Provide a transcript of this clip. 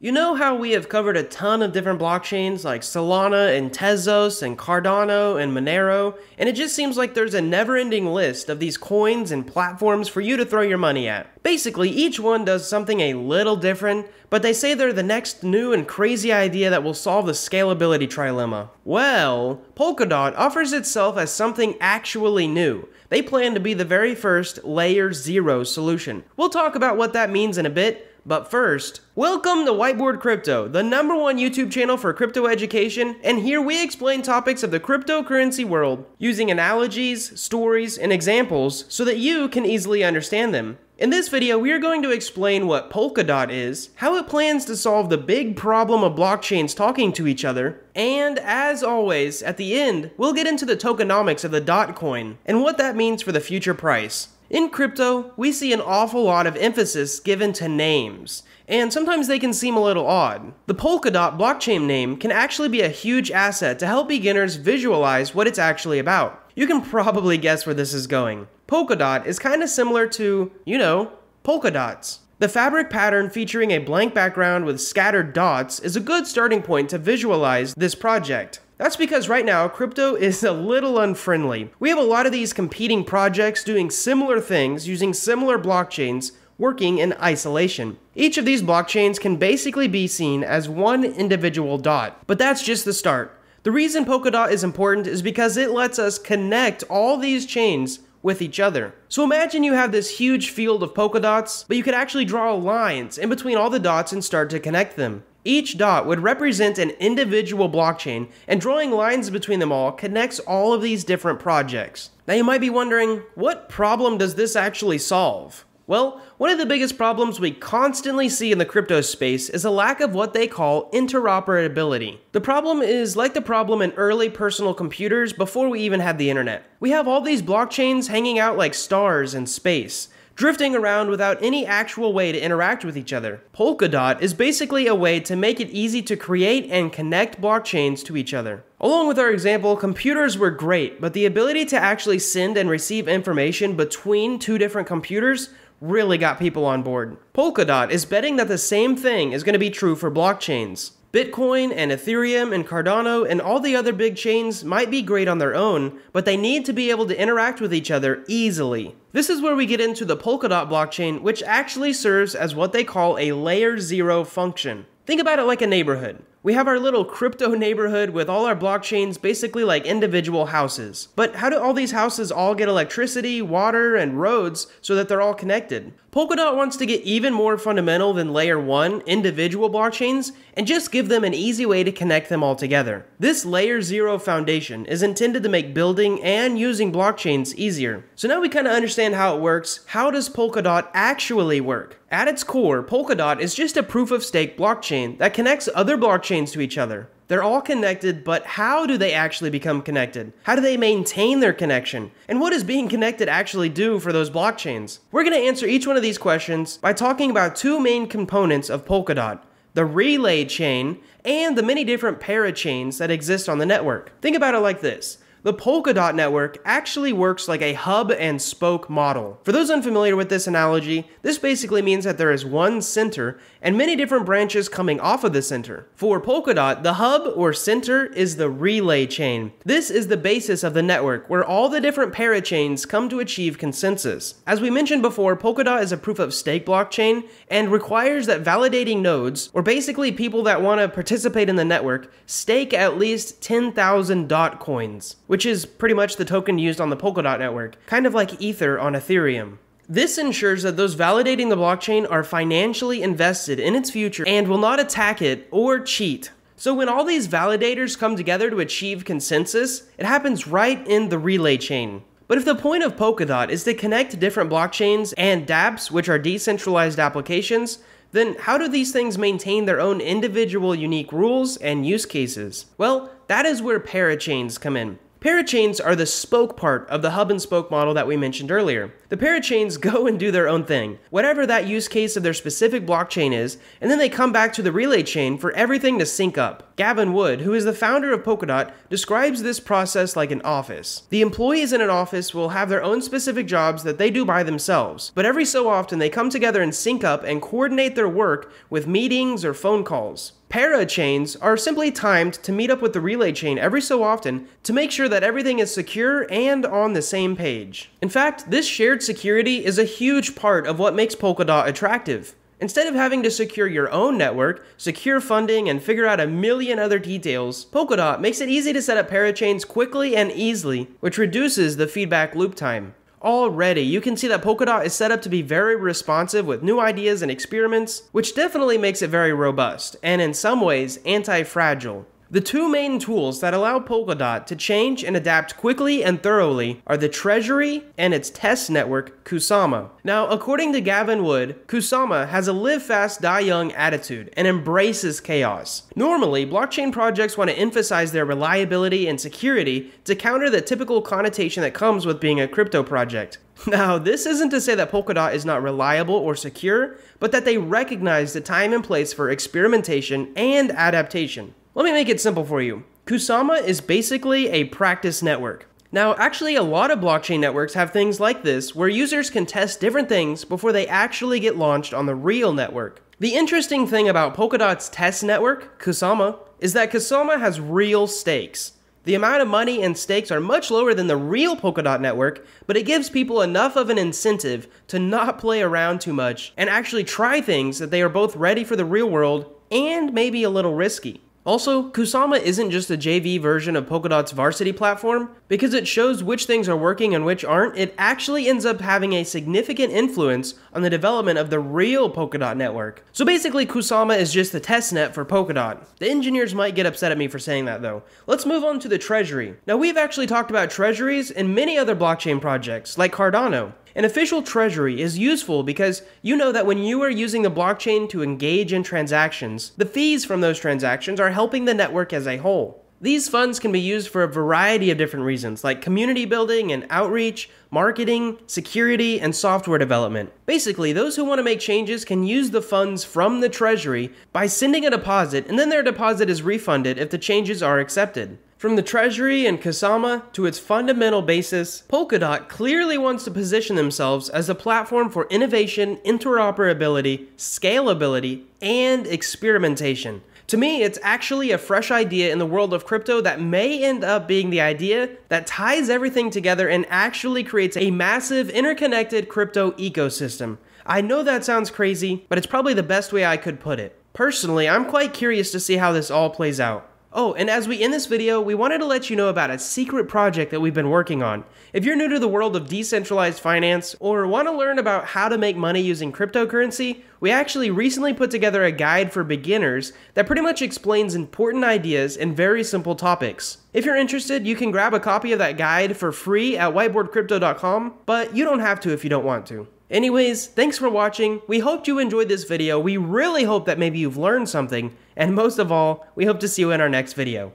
You know how we have covered a ton of different blockchains like Solana and Tezos and Cardano and Monero, and it just seems like there's a never ending list of these coins and platforms for you to throw your money at. Basically, each one does something a little different, but they say they're the next new and crazy idea that will solve the scalability trilemma. Well, Polkadot offers itself as something actually new. They plan to be the very first Layer Zero solution. We'll talk about what that means in a bit, but first, welcome to Whiteboard Crypto, the number one YouTube channel for crypto education, and here we explain topics of the cryptocurrency world using analogies, stories, and examples so that you can easily understand them. In this video, we are going to explain what Polkadot is, how it plans to solve the big problem of blockchains talking to each other, and as always, at the end, we'll get into the tokenomics of the dot coin and what that means for the future price. In crypto, we see an awful lot of emphasis given to names, and sometimes they can seem a little odd. The Polkadot blockchain name can actually be a huge asset to help beginners visualize what it's actually about. You can probably guess where this is going. Polkadot is kind of similar to, you know, polka dots. The fabric pattern featuring a blank background with scattered dots is a good starting point to visualize this project. That's because right now, crypto is a little unfriendly. We have a lot of these competing projects doing similar things using similar blockchains working in isolation. Each of these blockchains can basically be seen as one individual dot, but that's just the start. The reason Polkadot is important is because it lets us connect all these chains with each other. So imagine you have this huge field of polka dots, but you could actually draw lines in between all the dots and start to connect them. Each dot would represent an individual blockchain, and drawing lines between them all connects all of these different projects. Now you might be wondering, what problem does this actually solve? Well, one of the biggest problems we constantly see in the crypto space is a lack of what they call interoperability. The problem is like the problem in early personal computers before we even had the internet. We have all these blockchains hanging out like stars in space drifting around without any actual way to interact with each other. Polkadot is basically a way to make it easy to create and connect blockchains to each other. Along with our example, computers were great, but the ability to actually send and receive information between two different computers really got people on board. Polkadot is betting that the same thing is going to be true for blockchains. Bitcoin and Ethereum and Cardano and all the other big chains might be great on their own, but they need to be able to interact with each other easily. This is where we get into the Polkadot blockchain, which actually serves as what they call a layer zero function. Think about it like a neighborhood. We have our little crypto neighborhood with all our blockchains basically like individual houses. But how do all these houses all get electricity, water, and roads so that they're all connected? Polkadot wants to get even more fundamental than layer 1 individual blockchains and just give them an easy way to connect them all together. This layer 0 foundation is intended to make building and using blockchains easier. So now we kind of understand how it works, how does Polkadot actually work? At its core, Polkadot is just a proof of stake blockchain that connects other blockchains to each other. They're all connected, but how do they actually become connected? How do they maintain their connection? And what does being connected actually do for those blockchains? We're going to answer each one of these questions by talking about two main components of Polkadot the relay chain and the many different parachains that exist on the network. Think about it like this the Polkadot network actually works like a hub and spoke model. For those unfamiliar with this analogy, this basically means that there is one center and many different branches coming off of the center. For Polkadot, the hub or center is the relay chain. This is the basis of the network where all the different parachains come to achieve consensus. As we mentioned before, Polkadot is a proof of stake blockchain and requires that validating nodes, or basically people that want to participate in the network, stake at least 10,000 dot coins which is pretty much the token used on the Polkadot network, kind of like Ether on Ethereum. This ensures that those validating the blockchain are financially invested in its future and will not attack it or cheat. So when all these validators come together to achieve consensus, it happens right in the relay chain. But if the point of Polkadot is to connect different blockchains and dApps, which are decentralized applications, then how do these things maintain their own individual unique rules and use cases? Well, that is where parachains come in. Parachains are the spoke part of the hub and spoke model that we mentioned earlier. The parachains go and do their own thing, whatever that use case of their specific blockchain is, and then they come back to the relay chain for everything to sync up. Gavin Wood, who is the founder of Polkadot, describes this process like an office. The employees in an office will have their own specific jobs that they do by themselves, but every so often they come together and sync up and coordinate their work with meetings or phone calls. Parachains are simply timed to meet up with the relay chain every so often to make sure that everything is secure and on the same page. In fact, this shared security is a huge part of what makes Polkadot attractive. Instead of having to secure your own network, secure funding, and figure out a million other details, Polkadot makes it easy to set up parachains quickly and easily, which reduces the feedback loop time. Already, you can see that Polkadot is set up to be very responsive with new ideas and experiments, which definitely makes it very robust, and in some ways, anti-fragile. The two main tools that allow Polkadot to change and adapt quickly and thoroughly are the Treasury and its test network, Kusama. Now, according to Gavin Wood, Kusama has a live fast, die young attitude and embraces chaos. Normally, blockchain projects want to emphasize their reliability and security to counter the typical connotation that comes with being a crypto project. Now, this isn't to say that Polkadot is not reliable or secure, but that they recognize the time and place for experimentation and adaptation. Let me make it simple for you. Kusama is basically a practice network. Now, actually, a lot of blockchain networks have things like this where users can test different things before they actually get launched on the real network. The interesting thing about Polkadot's test network, Kusama, is that Kusama has real stakes. The amount of money and stakes are much lower than the real Polkadot network, but it gives people enough of an incentive to not play around too much and actually try things that they are both ready for the real world and maybe a little risky. Also, Kusama isn't just a JV version of Polkadot's varsity platform. Because it shows which things are working and which aren't, it actually ends up having a significant influence on the development of the real Polkadot network. So basically, Kusama is just the testnet for Polkadot. The engineers might get upset at me for saying that though. Let's move on to the treasury. Now, we've actually talked about treasuries in many other blockchain projects, like Cardano. An official treasury is useful because you know that when you are using the blockchain to engage in transactions, the fees from those transactions are helping the network as a whole. These funds can be used for a variety of different reasons, like community building and outreach, marketing, security, and software development. Basically, those who want to make changes can use the funds from the treasury by sending a deposit, and then their deposit is refunded if the changes are accepted. From the Treasury and Kusama to its fundamental basis, Polkadot clearly wants to position themselves as a platform for innovation, interoperability, scalability, and experimentation. To me, it's actually a fresh idea in the world of crypto that may end up being the idea that ties everything together and actually creates a massive interconnected crypto ecosystem. I know that sounds crazy, but it's probably the best way I could put it. Personally, I'm quite curious to see how this all plays out. Oh, and as we end this video, we wanted to let you know about a secret project that we've been working on. If you're new to the world of decentralized finance or want to learn about how to make money using cryptocurrency, we actually recently put together a guide for beginners that pretty much explains important ideas and very simple topics. If you're interested, you can grab a copy of that guide for free at whiteboardcrypto.com, but you don't have to if you don't want to. Anyways, thanks for watching. We hope you enjoyed this video. We really hope that maybe you've learned something. And most of all, we hope to see you in our next video.